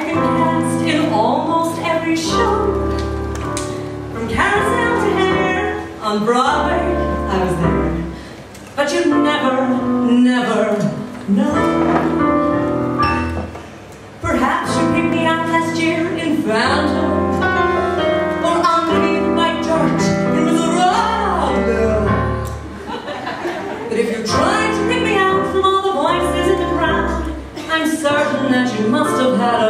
I've been cast in almost every show. From Carousel to Hair, on Broadway, I was there. But you never, never know. Perhaps you picked me up last year in Fountain. certain that you must have had a